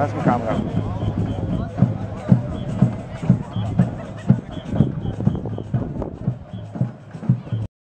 मैं उसमें काम करता हूँ।